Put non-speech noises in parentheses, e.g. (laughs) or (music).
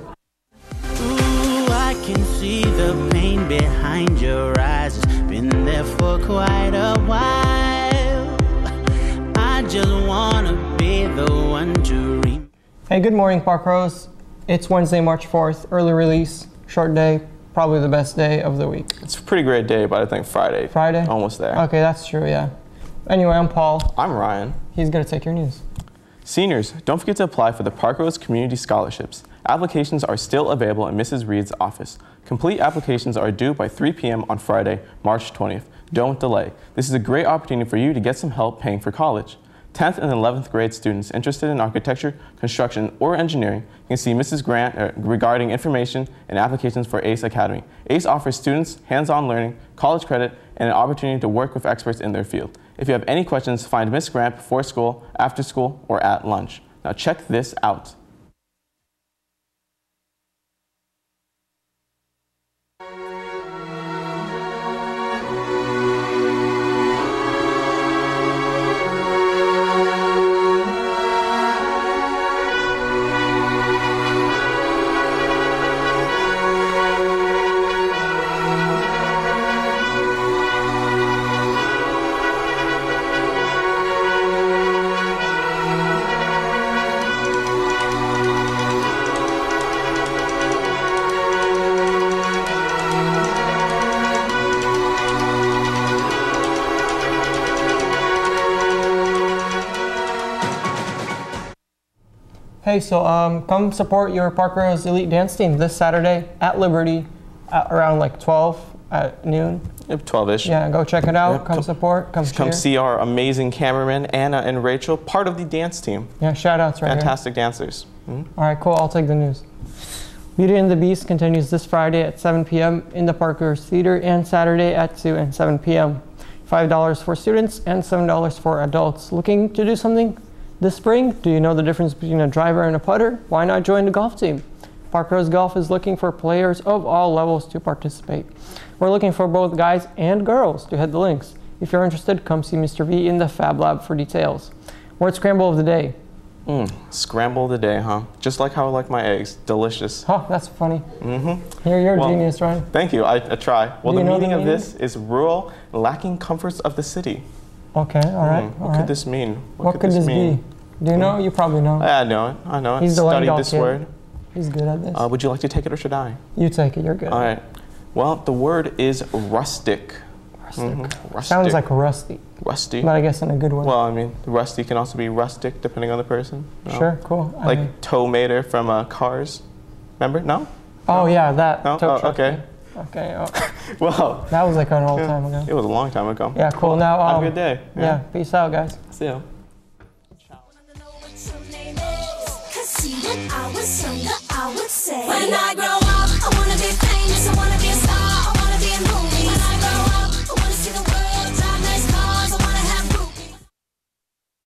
Ooh, I can see the pain behind your eyes. It's been there for quite a while. I just wanna be the one to read. Hey, good morning, Parkrose. It's Wednesday, March 4th, early release, short day, probably the best day of the week. It's a pretty great day, but I think Friday. Friday? Almost there. Okay, that's true, yeah. Anyway, I'm Paul. I'm Ryan. He's gonna take your news. Seniors, don't forget to apply for the Parkrose Community Scholarships. Applications are still available in Mrs. Reed's office. Complete applications are due by 3 p.m. on Friday, March 20th. Don't delay. This is a great opportunity for you to get some help paying for college. 10th and 11th grade students interested in architecture, construction, or engineering can see Mrs. Grant uh, regarding information and applications for ACE Academy. ACE offers students hands-on learning, college credit, and an opportunity to work with experts in their field. If you have any questions, find Miss Grant before school, after school, or at lunch. Now check this out. Hey, so um, come support your Parkrose Elite Dance Team this Saturday at Liberty at around like 12 at noon. 12-ish. Yeah, go check it out. Yeah, come, come- support. Come, Come cheer. see our amazing cameraman, Anna and Rachel, part of the dance team. Yeah, shout outs right here. Fantastic dancers. Mhm. All right, cool. I'll take the news. Beauty and the Beast continues this Friday at 7 p.m. in the Parkrose Theater and Saturday at 2 and 7 p.m. $5 for students and $7 for adults. Looking to do something this spring? Do you know the difference between a driver and a putter? Why not join the golf team? Parkrose Golf is looking for players of all levels to participate. We're looking for both guys and girls to hit the links. If you're interested, come see Mr. V in the Fab Lab for details. Word scramble of the day. Mm, scramble of the day, huh? Just like how I like my eggs. Delicious. Oh, that's funny. Mm-hmm. You're, you're a genius, Ryan. Thank you. I, I try. Well, the know the meaning of this is rural, lacking comforts of the city. Okay, all right. Mm, all what right. could this mean? What, could this, mean? be? Do you know? You probably know. I know it. I know it. He's the Studied this kid. word. He's good at this. Uh, would you like to take it or should I? you take it. You're good. All right. Well, the word is rustic. Rustic. Mhm, Rustic. Sounds like rusty, rusty. but I guess in a good way. Well, I mean, rusty can also be rustic depending on the person. No? sure, cool. I Like mean- tow mater from uh, Cars. Remember? No? oh yeah, that. No? Oh, okay. thing. Okay. Oh, (laughs) Well, that was like an old yeah, time ago. it was a long time ago. Yeah, cool. Now, Have um, a good day. Yeah. Peace out, guys. See ya. Was younger, I would say, When I grow